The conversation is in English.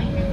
behind me.